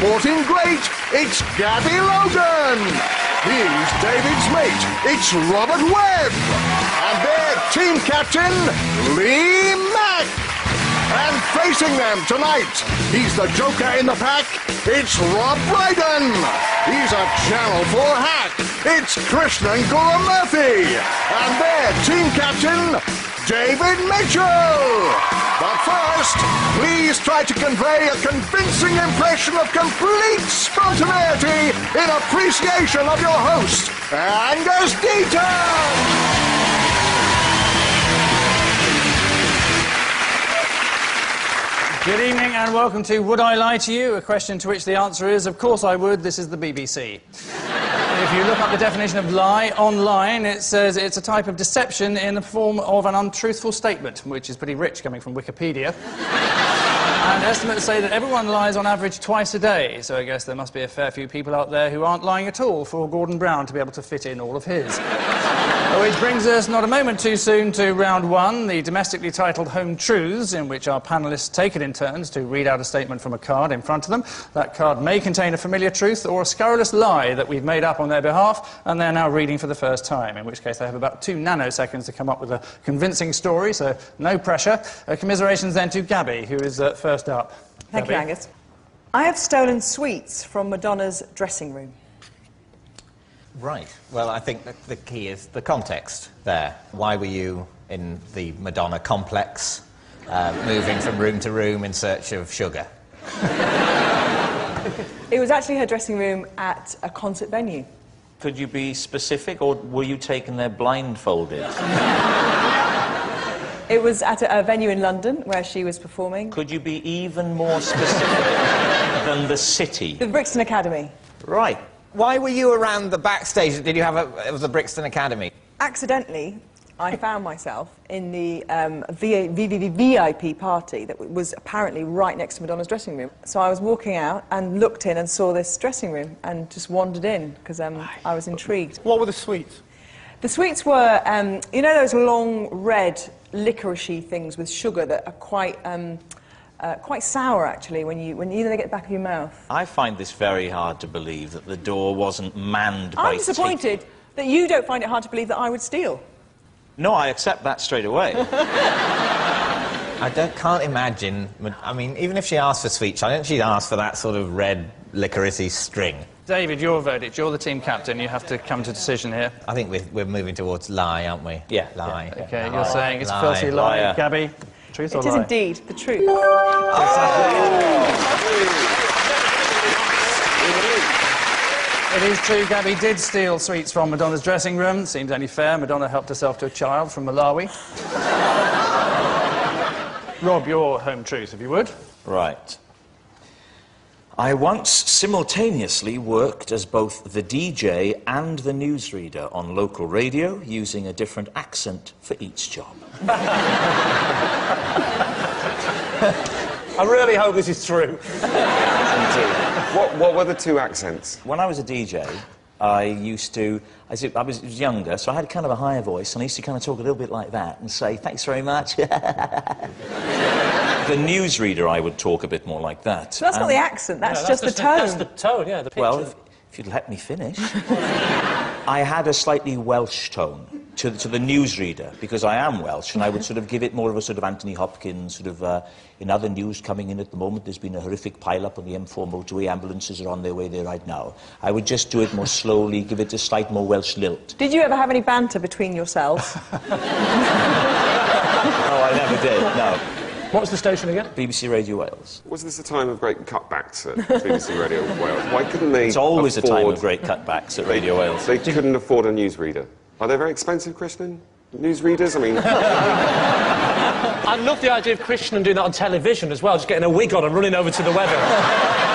Sporting great. It's Gabby Logan. He's David's mate. It's Robert Webb. And their team captain, Lee Mack. And facing them tonight, he's the joker in the pack. It's Rob Brydon. He's a Channel 4 hack. It's Krishnan Gurumurthy. And their team captain, David Mitchell. But first, please try to convey a convincing impression of complete spontaneity in appreciation of your host, Angus Deayton. Good evening and welcome to Would I Lie to You? A question to which the answer is, of course I would. This is the BBC. If you look up the definition of lie online, it says it's a type of deception in the form of an untruthful statement, which is pretty rich coming from Wikipedia. And estimates say that everyone lies on average twice a day, so I guess there must be a fair few people out there who aren't lying at all for Gordon Brown to be able to fit in all of his. Which brings us not a moment too soon to round one, the domestically titled Home Truths, in which our panellists take it in turns to read out a statement from a card in front of them. That card may contain a familiar truth or a scurrilous lie that we've made up on their behalf, and they're now reading for the first time, in which case they have about two nanoseconds to come up with a convincing story, so no pressure. Uh, commiserations then to Gabby, who is uh, first up. Thank you, Angus. I have stolen sweets from Madonna's dressing room. Right. Well, I think the, the key is the context there. Why were you in the Madonna complex, uh, moving from room to room in search of sugar? It was actually her dressing room at a concert venue. Could you be specific, or were you taken there blindfolded? It was at a, a venue in London where she was performing. Could you be even more specific than the city? The Brixton Academy. Right. Why were you around the backstage? Did you have a... It was the Brixton Academy. Accidentally, I found myself in the um, VA VVV VIP party that w- was apparently right next to Madonna's dressing room. So I was walking out and looked in and saw this dressing room and just wandered in because um, I was intrigued. What were the sweets? The sweets were, um, you know, those long red licoricey things with sugar that are quite, um, uh, quite sour actually when you, when you know they get the back of your mouth. I find this very hard to believe that the door wasn't manned by I'm disappointed that you don't find it hard to believe that I would steal. No, I accept that straight away. I don't, can't imagine... I mean, even if she asked for sweets, I don't think she'd ask for that sort of red licoricey string. David, your verdict. You're the team captain. You have to come to a decision here. I think we're, we're moving towards lie, aren't we? Yeah. Lie. Okay, you're saying it's a Lie. filthy lie. Liar. Gabby, truth or lie? It is indeed the truth. It is true, Gabby did steal sweets from Madonna's dressing room. Seems only fair. Madonna helped herself to a child from Malawi. Rob, your home truth, if you would. Right. I once simultaneously worked as both the DJ and the newsreader on local radio, using a different accent for each job. I really hope this is true. What, what were the two accents? When I was a DJ, I used to, as it, I was younger, so I had kind of a higher voice, and I used to kind of talk a little bit like that and say, thanks very much. the newsreader, I would talk a bit more like that. So that's not the accent, that's, Yeah, just the tone. That's the tone, yeah, the pitch. Well, if, if you'd let me finish. I had a slightly Welsh tone to, to the newsreader because I am Welsh and I would sort of give it more of a sort of Anthony Hopkins sort of uh, in other news coming in at the moment there's been a horrific pile up on the M4 motorway ambulances are on their way there right now I would just do it more slowly give it a slight more Welsh lilt Did you ever have any banter between yourselves? no I never did no What was the station again? BBC Radio Wales Was this a time of great cutbacks at BBC Radio Wales? Why couldn't they it's always a time of great cutbacks at Radio Wales They couldn't afford a newsreader. Are they very expensive, Kristen? Newsreaders? I mean, I love the idea of Christian doing that on television as well, just getting a wig on and running over to the weather.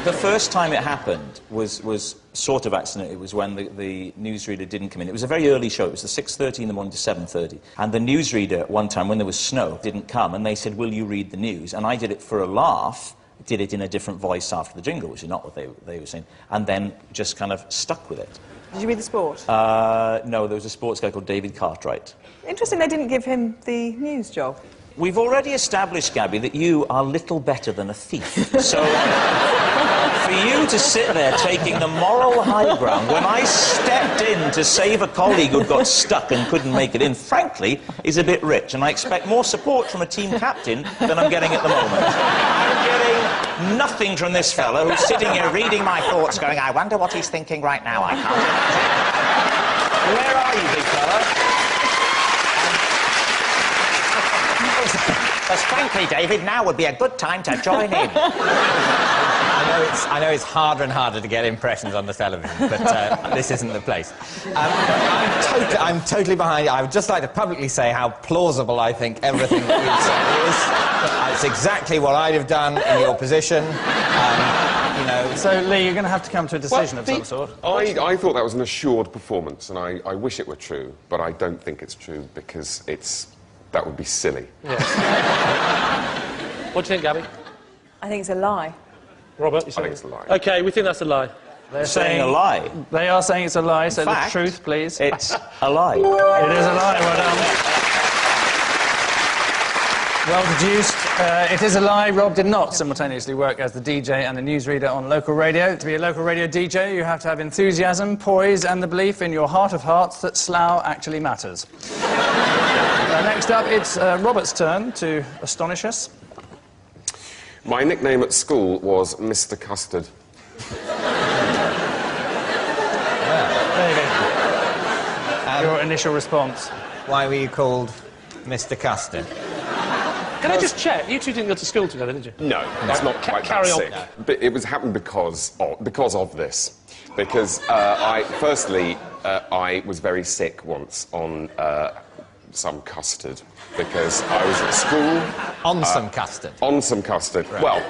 The first time it happened was, was sort of accident. It was when the, the newsreader didn't come in. It was a very early show. It was the 6.30 in the morning to 7.30. And the newsreader, at one time when there was snow, didn't come. And they said, will you read the news? And I did it for a laugh, did it in a different voice after the jingle, which is not what they, they were saying. And then just kind of stuck with it. Did you read the sport? Uh, no, there was a sports guy called David Cartwright. Interesting they didn't give him the news job. We've already established, Gabby, that you are little better than a thief. So, for you to sit there taking the moral high ground when I stepped in to save a colleague who got stuck and couldn't make it in, frankly, is a bit rich. And I expect more support from a team captain than I'm getting at the moment. Nothing from this fellow who's sitting here reading my thoughts, going, I wonder what he's thinking right now. I can't. Where are you, big fella? Because frankly, David, now would be a good time to join in. I know, it's, I know it's harder and harder to get impressions on the television, but uh, this isn't the place. Um, I'm, tot- I'm totally behind you. I would just like to publicly say how plausible I think everything that you've said is. It's exactly what I'd have done in your position. Um, you know, So, Lee, you're going to have to come to a decision of some sort. I, I thought that was an assured performance, and I, I wish it were true, but I don't think it's true because it's that would be silly. What do you think, Gabby? I think it's a lie. Robert, you I think it's a lie. Okay, we think that's a lie. They're Saying a lie. They are saying it's a lie, so fact, the truth, please. It's a lie. It is a lie, well done. Well deduced. Uh, it is a lie. Rob did not simultaneously work as the DJ and the newsreader on local radio. To be a local radio DJ, you have to have enthusiasm, poise, and the belief in your heart of hearts that Slough actually matters. uh, next up, it's uh, Robert's turn to astonish us. My nickname at school was Mr. Custard. David, your initial response. why were you called Mr. Custard? Can I just check? You two didn't go to school together, did you? No, that's not Ca- quite carry that on. sick. But it was happened because of, because of this. Because uh, I, firstly, uh, I was very sick once on uh, some custard because I was at school On uh, some custard. on some custard. Well,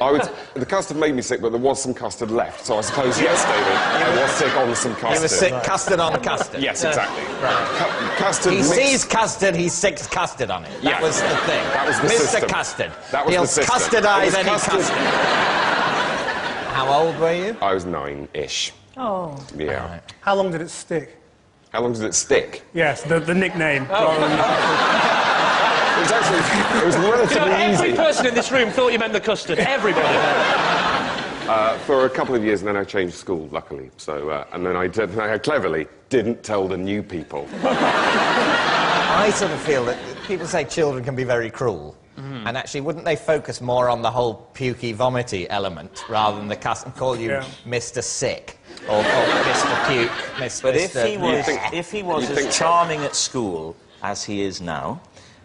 I was, the custard made me sick, but there was some custard left. So I suppose yes, David, I was sick on some custard. You were sick custard on custard. Yes, exactly. Uh, Cu- custard. He mixed- sees custard, he sicks custard on it. That Yeah. was the thing. That was the Mr. system. Custard. That was He'll the system. custardize It was any custard. custard. How old were you? I was nine-ish. Oh. Yeah. How long did it stick? How long did it stick? Yes, the, the nickname. It was actually it was You know, relatively every easy person in this room thought you meant the custard. Everybody. uh, for a couple of years, and then I changed school, luckily. So, uh, and then I, did, I cleverly didn't tell the new people. I sort of feel that people say children can be very cruel. Mm-hmm. And actually, wouldn't they focus more on the whole pukey, vomity element rather than the custom call you Yeah. Mr. Sick or, or Mr. Puke, Mr. But if Mr. he was, think- if he was as think so. charming at school as he is now,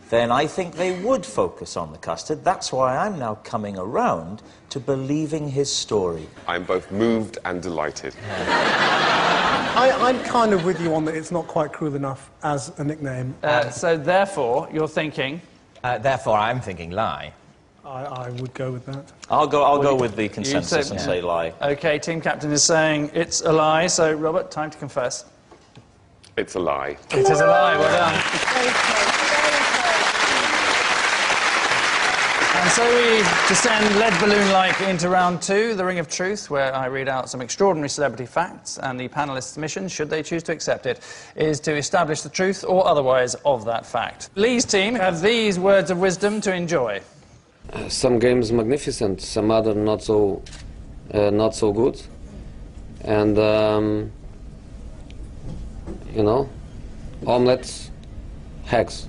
then I think they would focus on the custard. That's why I'm now coming around to believing his story. I'm both moved and delighted. I, I'm kind of with you on that it's not quite cruel enough as a nickname. Uh, so, therefore, you're thinking. Uh, therefore, I'm thinking lie. I, I would go with that. I'll go, I'll go with the consensus say- and yeah. say lie. Okay, team captain is saying it's a lie, so, Robert, time to confess. It's a lie. It is a lie, well done. Very close. Very close. And so we descend lead balloon like into round two, the Ring of Truth, where I read out some extraordinary celebrity facts, and the panelists' mission, should they choose to accept it, is to establish the truth or otherwise of that fact. Lee's team have these words of wisdom to enjoy. Some games magnificent, some other not so, uh, not so good, and um, you know, omelets, hacks.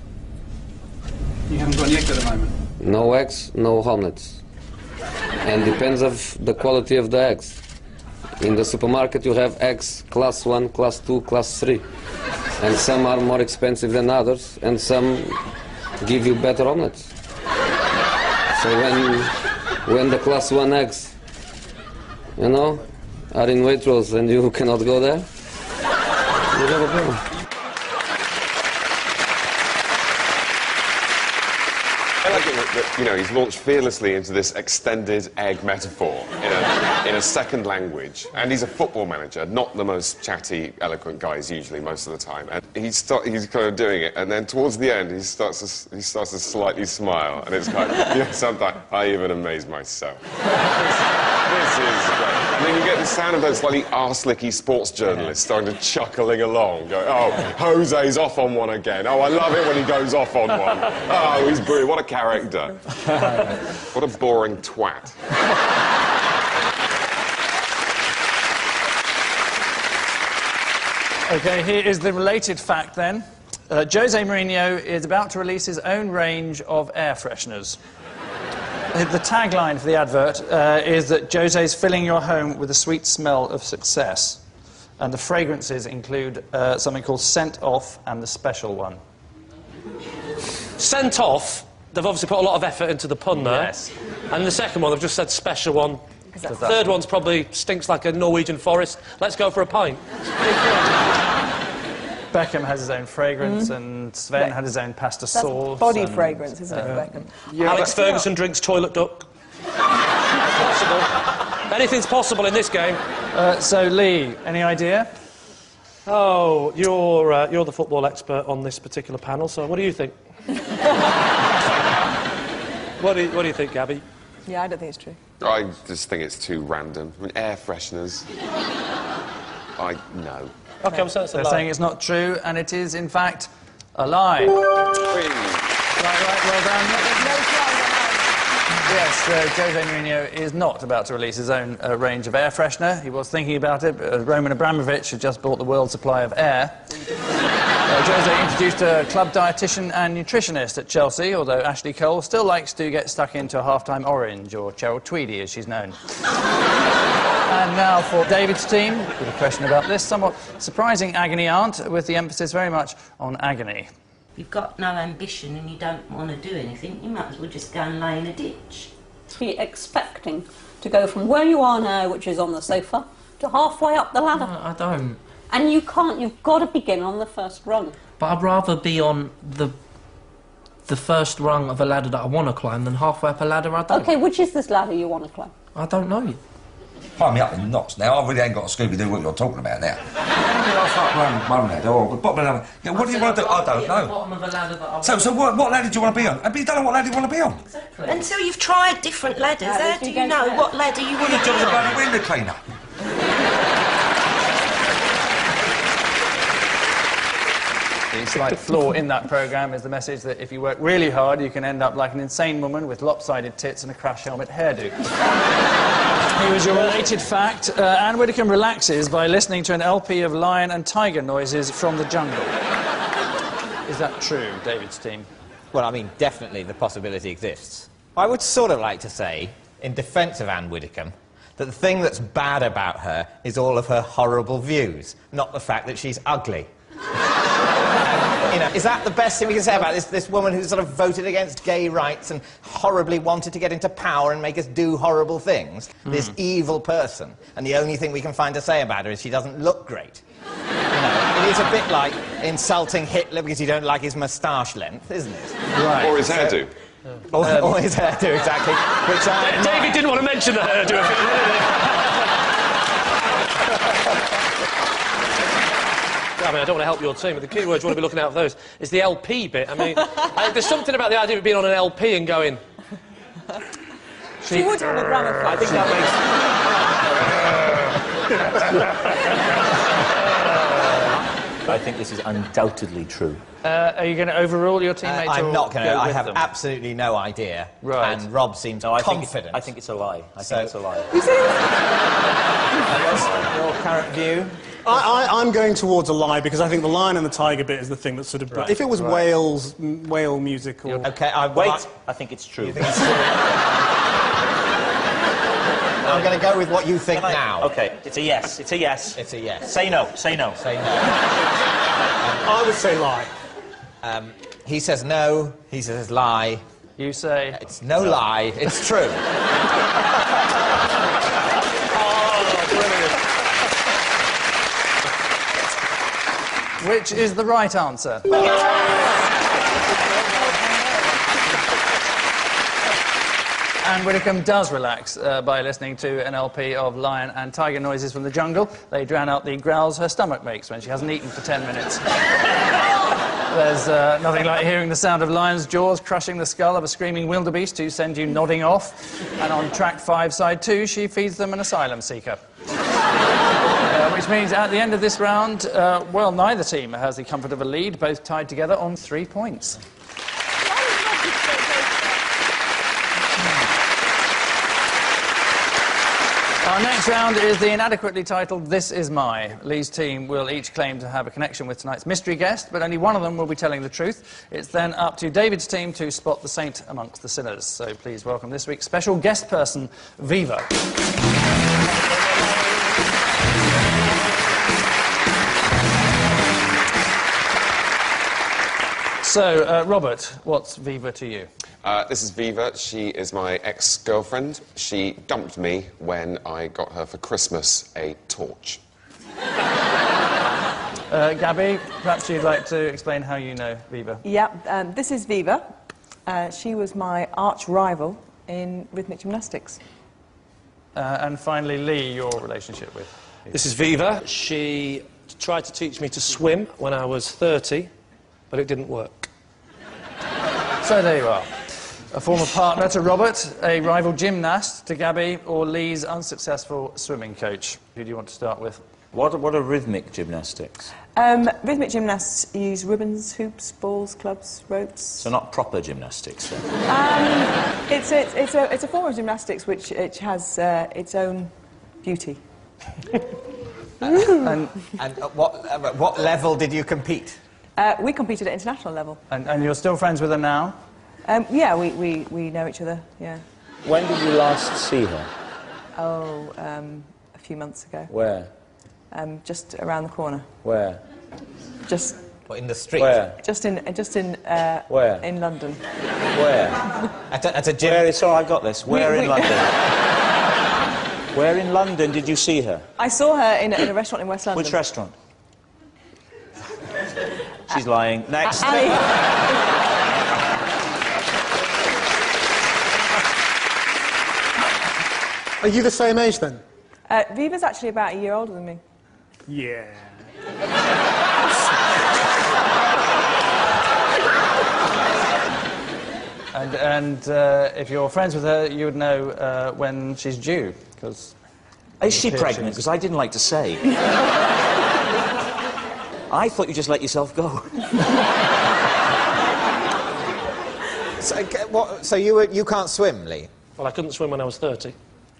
You haven't got any eggs at the moment. No eggs, no omelets, and depends of the quality of the eggs. In the supermarket, you have eggs class one, class two, class three, and some are more expensive than others, and some give you better omelets. So when when the class one eggs, you know, are in Waitrose and you cannot go there, you a problem. I like it that, you know, he's launched fearlessly into this extended egg metaphor in a, in a second language. And he's a football manager, not the most chatty, eloquent guys usually most of the time. And he start, he's kind of doing it, and then towards the end, he starts to, he starts to slightly smile. And it's kind of, you know, sometimes I even amaze myself. this is great. And then you get the sound of those slightly arse-licky sports journalists starting to chuckling along, going, oh, Jose's off on one again. Oh, I love it when he goes off on one. Oh, he's brilliant. What a character. what a boring twat. Okay, here is the related fact then. Uh, Jose Mourinho is about to release his own range of air fresheners. The tagline for the advert uh, is that Jose's filling your home with the sweet smell of success. And the fragrances include uh, something called Scent Off and the special one. Sent off. They've obviously put a lot of effort into the pun there. Yes. And the second one, they've just said special one. The third one's probably stinks like a Norwegian forest. Let's go for a pint. Beckham has his own fragrance, and Sven had his own pasta. That's sauce. body and- fragrance, isn't it, Beckham? Alex Ferguson drinks toilet duck. possible. Anything's possible in this game. Uh, so, Lee, any idea? Oh, you're, uh, you're the football expert on this particular panel, so what do you think? what, do you, what do you think, Gabby? Yeah, I don't think it's true. I just think it's too random. I mean, air fresheners. I no. Okay, I'm saying it's a They're lie. saying it's not true, and it is, in fact, a lie. Right, right, well done. Yes, uh, Jose Mourinho is not about to release his own uh, range of air freshener. He was thinking about it, but uh, Roman Abramovich had just bought the world supply of air. Uh, Jose introduced a club dietitian and nutritionist at Chelsea, although Ashley Cole still likes to get stuck into a half-time orange, or Cheryl Tweedy, as she's known. And now for David's team, with a question about this somewhat surprising agony aunt, with the emphasis very much on agony. If you've got no ambition and you don't want to do anything, you might as well just go and lay in a ditch. be expecting to go from where you are now, which is on the sofa, to halfway up the ladder. I don't. And you can't, you've got to begin on the first rung. But I'd rather be on the the first rung of a ladder that I want to climb than halfway up a ladder I don't. Okay, which is this ladder you want to climb? I don't know yet. Climb me up in knots now. I really ain't got a Scooby Doo what you're talking about now. I start running, running ladder or oh, bottom of ladder? Yeah, what do you want to do? I don't know. bottom of a ladder that I So, so what, what ladder do you want to be on? But you don't know what ladder you want to be on. Until you've tried different ladders, Ladders, how do you you know what ladder you want Your to job's be a on? bloody window cleaner. The slight flaw in that programme is the message that if you work really hard, you can end up like an insane woman with lopsided tits and a crash helmet hairdo. Here is your related fact. Uh, Anne Widdecombe relaxes by listening to an LP of lion and tiger noises from the jungle. Is that true, David's team? Well, I mean, definitely the possibility exists. I would sort of like to say, in defence of Anne Widdecombe, that the thing that's bad about her is all of her horrible views, not the fact that she's ugly. you know, is that the best thing we can say about this, this woman who sort of voted against gay rights and horribly wanted to get into power and make us do horrible things? Hmm. This evil person. And the only thing we can find to say about her is she doesn't look great. You know, it is a bit like insulting Hitler because you don't like his moustache length, isn't it? Right. Or his hairdo. Or, oh. or his hairdo, exactly. Which I, David didn't want to mention the hairdo. of it. I mean, I don't want to help your team, but the key words you want to be looking out for those is the LP bit. I mean, I, there's something about the idea of being on an LP and going. She would have a gramophone. I think that makes. I think this is undoubtedly true. Uh, are you going to overrule your Uh, teammates? I'm or not going to. go I have them? absolutely no idea. Right. And Rob seems No, I think, it's, confident. I think it's a lie. I So- think it's a lie. Your current view? I, I, I'm going towards a lie because I think the lion and the tiger bit is the thing that sort of. If it was Wales, m- whale music or. Okay, I Wait, I- I think it's true. I'm going to go with what you think I- now. Okay, it's a yes. It's a yes. It's a yes. Say no. Say no. Say no. I would say lie. Um, he says no. He says lie. You say. It's no, lie. It's true. Which is the right answer? Anne Widdecombe does relax uh, by listening to an LP of lion and tiger noises from the jungle. They drown out the growls her stomach makes when she hasn't eaten for 10 minutes. There's uh, nothing like hearing the sound of lion's jaws crushing the skull of a screaming wildebeest to send you nodding off. And on track five, side two, she feeds them an asylum seeker. Uh, which means at the end of this round, uh, well, neither team has the comfort of a lead, both tied together on three points. Our next round is the inadequately titled This Is My. Lee's team will each claim to have a connection with tonight's mystery guest, but only one of them will be telling the truth. It's then up to David's team to spot the saint amongst the sinners. So please welcome this week's special guest person, Viva. So, uh, Robert, what's Viva to you? Uh, this is Viva. She is my ex-girlfriend. She dumped me when I got her for Christmas a torch. Uh, Gabby, perhaps you'd like to explain how you know Viva. Yeah, um, this is Viva. Uh, she was my arch rival in rhythmic gymnastics. Uh, and finally, Lee, your relationship with. This is Viva. She tried to teach me to swim when I was 30, but it didn't work. So there you are. A former partner to Robert, a rival gymnast to Gabby, or Lee's unsuccessful swimming coach. Who do you want to start with? What, what are rhythmic gymnastics? Um, rhythmic gymnasts use ribbons, hoops, balls, clubs, ropes. So not proper gymnastics. then? Um, it's, a, it's, a, it's a form of gymnastics which, which has uh, its own beauty. And, and at what, at what level did you compete? Uh, we competed at international level. And, and you're still friends with her now? Um, yeah, we, we, we know each other, yeah. When did you last see her? Oh, um, a few months ago. Where? Um, just around the corner. Where? Just, What, in the street? Where? just in, just in, uh, Where? in London. Where? At a, at a gym? Where is, oh, I got this. Where We- in we- London? Where in London did you see her? I saw her in, a- in a restaurant in West London. Which restaurant? She's lying. Next. Ali. Are you the same age then? Uh, Viva's actually about a year older than me. Yeah. And, and uh, if you're friends with her, you would know uh, when she's due, because. Is she pregnant? Because I didn't like to say. I thought you just let yourself go. So, what, so you, were, you can't swim, Lee? Well, I couldn't swim when I was 30.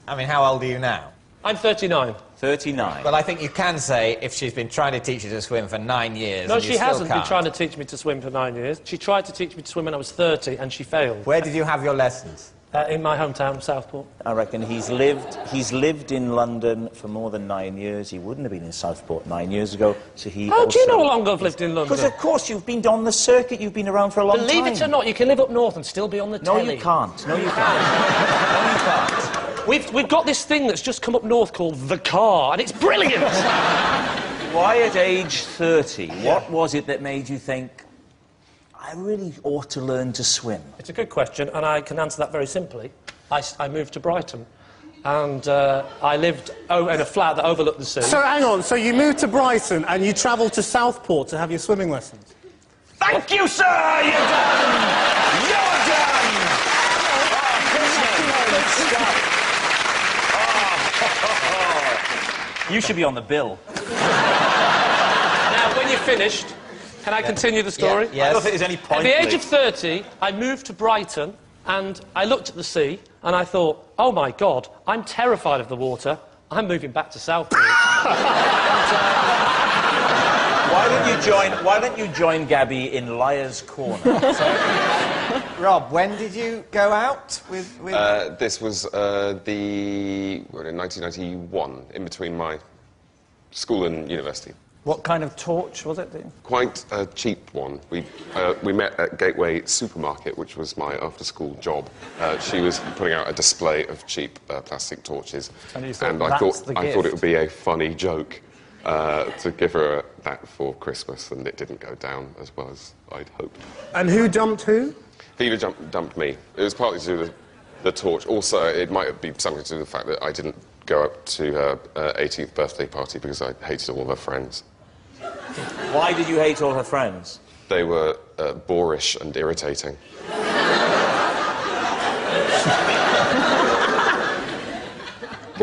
I mean, how old are you now? I'm 39. 39. Well, I think you can say if she's been trying to teach you to swim for nine years. No, and she still hasn't been can't. trying to teach me to swim for nine years. She tried to teach me to swim when I was 30, and she failed. Where did you have your lessons? Uh, in my hometown, Southport. I reckon he's lived, he's lived in London for more than nine years. He wouldn't have been in Southport nine years ago, so he How do you know how long I've lived in London? Because of course you've been on the circuit, you've been around for a long Believe time. Believe it or not, you can live up north and still be on the No, telly. you can't. No, you can't. no, you can't. We've, we've got this thing that's just come up north called The Car, and it's brilliant! Why at age 30, what was it that made you think, I really ought to learn to swim? it's a good question, and I can answer that very simply. I moved to Brighton, and uh, I lived in a flat that overlooked the sea. So hang on, so you moved to Brighton and you travelled to Southport to have your swimming lessons? Thank you, sir! You're done! You're done! Oh, Good stuff. Oh. You should be on the bill. Now, when you're finished, can I continue the story? Yeah, yes. I don't think there's any point. At the age of 30, I moved to Brighton and I looked at the sea and I thought, oh my God, I'm terrified of the water. I'm moving back to Southport. Why don't you join? Why don't you join Gabby in Liar's Corner? Rob, when did you go out with... with... Uh, this was uh, the what, in 1991, in between my school and university. What kind of torch was it? Then? Quite a cheap one. We, uh, we met at Gateway Supermarket, which was my after school job. Uh, she was putting out a display of cheap uh, plastic torches. And you thought, I "That's thought, the I thought it would be a funny joke uh, to give her that for Christmas, and it didn't go down as well as I'd hoped. And who dumped who? Fever jump, dumped me. It was partly to do with the torch. Also, it might have been something to do with the fact that I didn't go up to her uh, 18th birthday party because I hated all of her friends. Why did you hate all her friends? They were uh, boorish and irritating.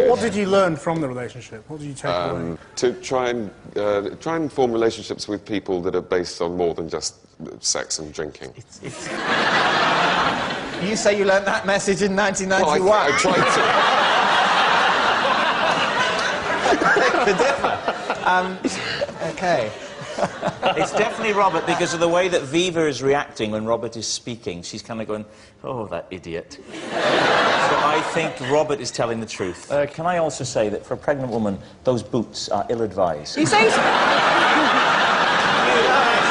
What did you learn from the relationship? What did you take away? Um, to try and uh, try and form relationships with people that are based on more than just sex and drinking. You say you learned that message in 1991. Well, I, I tried to. the differ. Um, okay. it's definitely Robert because of the way that Viva is reacting when Robert is speaking. She's kind of going, oh, that idiot. so I think Robert is telling the truth. Uh, can I also say that for a pregnant woman, those boots are ill-advised. You say...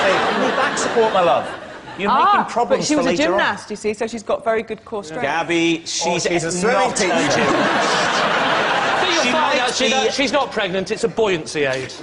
Hey, back support, my love. You're ah, making problems but she for was a later on. gymnast, you see, so she's got very good core strength. Gabby, she's, she's a swimming not teacher. a gymnast. I think you'll She might out be- she's not pregnant, it's a buoyancy aid.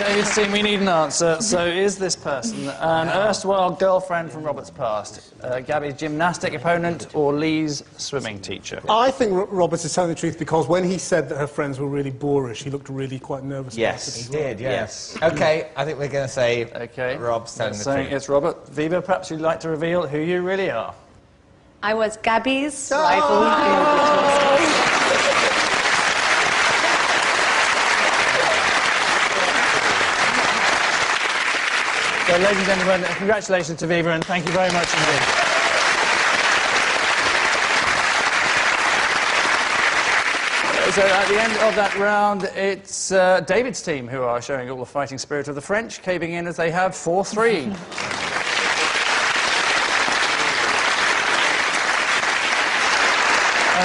Okay, David's team, we need an answer. So, is this person an erstwhile girlfriend from Robert's past, uh, Gabby's gymnastic opponent, or Lee's swimming teacher? I think R- Roberts is telling the truth because when he said that her friends were really boorish, he looked really quite nervous. Yes, about he did, yes. Okay, I think we're going to say Okay. Rob's telling the saying truth. it's Robert. Viva, perhaps you'd like to reveal who you really are. I was Gabby's rival in the ladies and gentlemen, congratulations to Viva, and thank you very much indeed. So at the end of that round, it's uh, David's team who are showing all the fighting spirit of the French, caving in as they have 4-3. And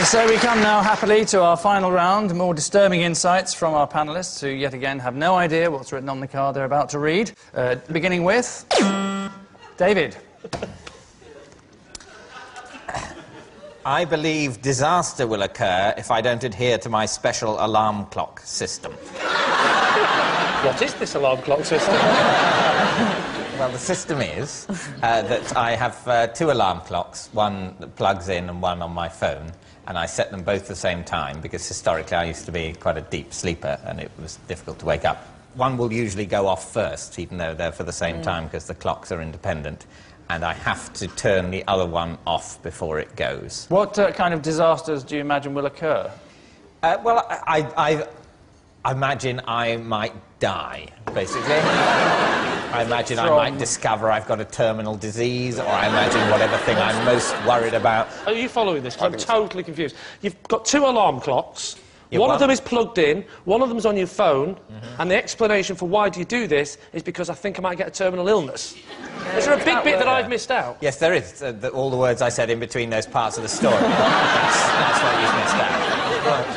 so we come now happily to our final round, more disturbing insights from our panellists who yet again have no idea what's written on the card they're about to read. Uh, beginning with David. I believe disaster will occur if I don't adhere to my special alarm clock system. What is this alarm clock system? Well, the system is uh, that I have uh, two alarm clocks, one that plugs in and one on my phone, and I set them both at the same time because historically I used to be quite a deep sleeper and it was difficult to wake up. One will usually go off first, even though they're for the same time because the clocks are independent, and I have to turn the other one off before it goes. What uh, kind of disasters do you imagine will occur? Uh, well, I, I, I imagine I might die, basically. I imagine I might discover I've got a terminal disease, or I imagine whatever thing I'm most worried about. Are you following this? I'm totally confused. You've got two alarm clocks. Yeah, one one- of them is plugged in, one of them's on your phone, and the explanation for why do you do this is because I think I might get a terminal illness. is there a big bit that I've missed out? Yes, there is. Uh, the, all the words I said in between those parts of the story. that's, that's what you've missed out.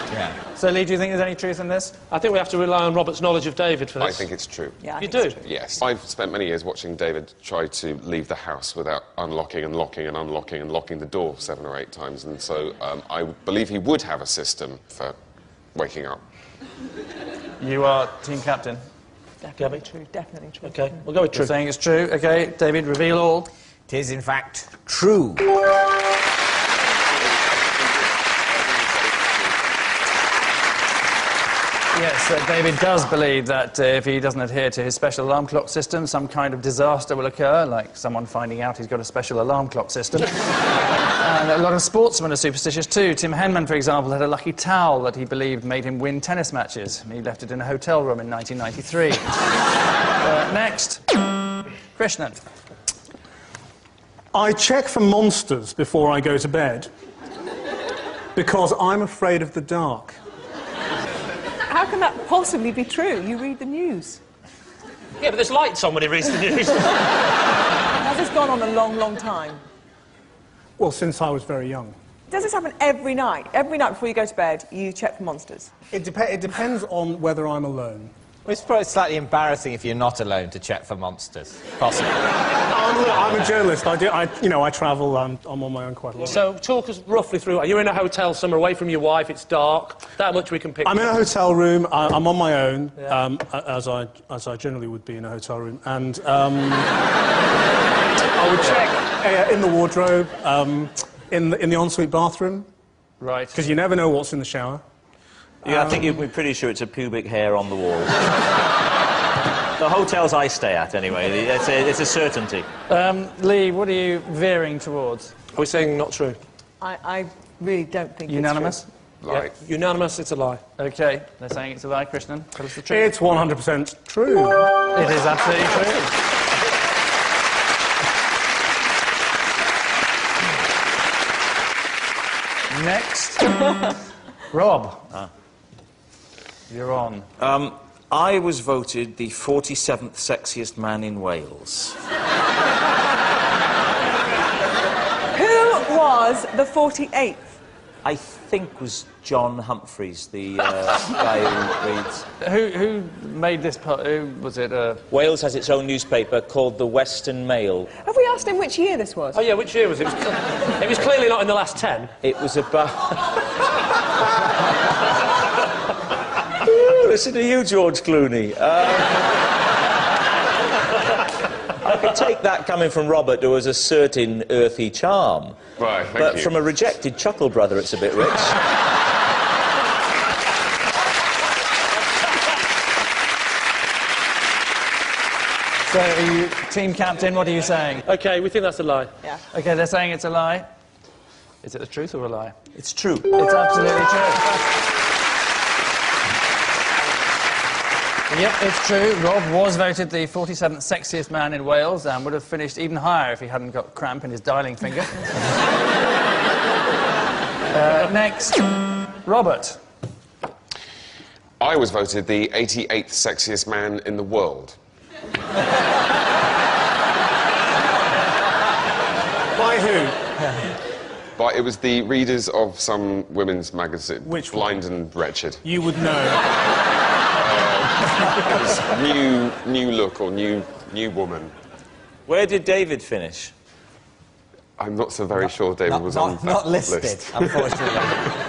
Yeah. So, Lee, do you think there's any truth in this? I think we have to rely on Robert's knowledge of David for this. I think it's true. Yeah, I You think do? it's Yes. I've spent many years watching David try to leave the house without unlocking and locking and unlocking and locking the door seven or eight times, and so um, I believe he would have a system for waking up. You are team captain. Definitely true, definitely true. Okay, we'll go with You're true. saying it's true. Okay, David, reveal all. It is, in fact, true. Yes, uh, David does believe that uh, if he doesn't adhere to his special alarm clock system, some kind of disaster will occur, like someone finding out he's got a special alarm clock system. and a lot of sportsmen are superstitious too. Tim Henman, for example, had a lucky towel that he believed made him win tennis matches. He left it in a hotel room in 1993. uh, next, Krishnan. I check for monsters before I go to bed because I'm afraid of the dark. How can that possibly be true? You read the news. Yeah, but there's lights on when he reads the news. Has this gone on a long, long time? Well, since I was very young. Does this happen every night? Every night before you go to bed, you check for monsters? It, depe- it depends on whether I'm alone. Well, It's probably slightly embarrassing if you're not alone to check for monsters. Possibly. I'm, look, I'm a journalist. I, do, I, you know, I travel. I'm, I'm on my own quite a lot. so talk us roughly through. You're in a hotel somewhere away from your wife, it's dark. That much we can pick. I'm in a hotel room. I, I'm on my own, um, as I as I generally would be in a hotel room, and um, I would check uh, in the wardrobe, um, in the in the ensuite bathroom, Right. because you never know what's in the shower. Yeah, I think you'd be pretty sure it's a pubic hair on the wall. the hotels I stay at, anyway. It's a, it's a certainty. Um, Lee, what are you veering towards? Are we saying not true? I, I really don't think Unanimous? Lie. Unanimous, it's a lie. Okay, they're saying it's a lie, Krishnan. Tell us the truth. It's 100% true. It is absolutely true. Next, Rob. You're on. Um, I was voted the 47th sexiest man in Wales. Who was the 48th? I think was John Humphrys, the uh, guy who reads. Who, who made this part? Who was it? Uh... Wales has its own newspaper called the Western Mail. Have we asked him which year this was? Oh, yeah, which year was it? It was, it was clearly not in the last ten. It was about. listen to you, George Clooney. Um, I could take that coming from Robert, who has a certain earthy charm. Right, thank but you. from a rejected Chuckle Brother, it's a bit rich. So, are you team captain? What are you saying? Okay, we think that's a lie. Yeah. Okay, they're saying it's a lie. Is it the truth or a lie? It's true. It's absolutely true. Yep, it's true. Rob was voted the 47th sexiest man in Wales and would have finished even higher if he hadn't got cramp in his dialing finger. uh, next, Robert. I was voted the 88th sexiest man in the world. By who? But it was the readers of some women's magazine. Which Blind and Wretched. You would know. It new, new look or new, new woman. Where did David finish? I'm not so very sure David Not, was not, on that not listed, list. unfortunately.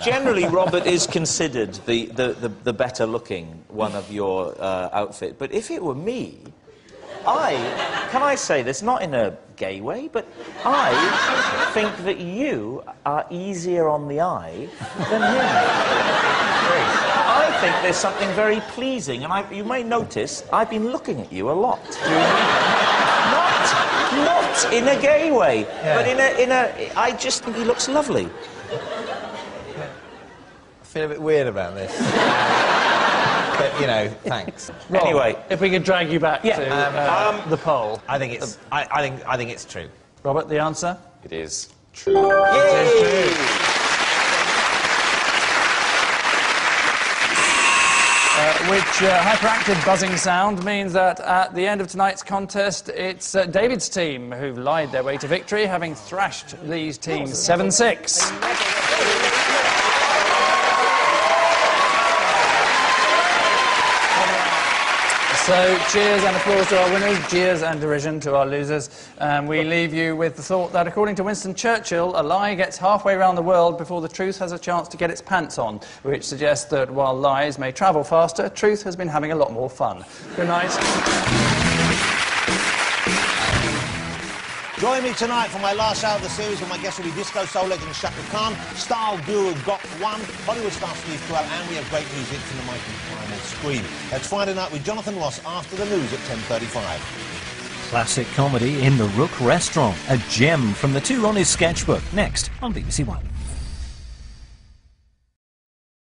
Generally, Robert is considered the, the, the, the better looking one of your uh, outfit. But if it were me, I, can I say this, not in a gay way, but I think that you are easier on the eye than him. I think there's something very pleasing, and I, you may notice I've been looking at you a lot. not, not in a gay way, but in a, in a. I just think he looks lovely. I feel a bit weird about this. but, you know, thanks. Rob, Anyway. if we could drag you back Yeah, to um, uh, the poll. I think it's, I, I, think, I think it's true. Robert, the answer? It is true. Uh, which uh, hyperactive buzzing sound means that at the end of tonight's contest, it's uh, David's team who've lied their way to victory, having thrashed Lee's team 7 6. So, cheers and applause to our winners, jeers and derision to our losers. And we leave you with the thought that, according to Winston Churchill, a lie gets halfway around the world before the truth has a chance to get its pants on, which suggests that while lies may travel faster, truth has been having a lot more fun. Good night. Join me tonight for my last show of the series where my guest will be disco soul legend Chaka Khan, style guru Gok Wan, Hollywood star Steve Carell, and we have great music from the mighty Primal Scream. That's Friday night with Jonathan Ross after the news at 10.35. Classic comedy in the Rook Restaurant, a gem from the two Ronnies sketchbook, next on BBC One.